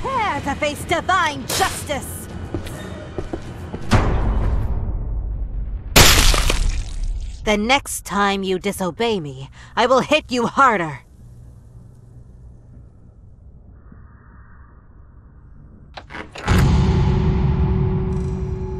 Prepare to face divine justice! The next time you disobey me, I will hit you harder.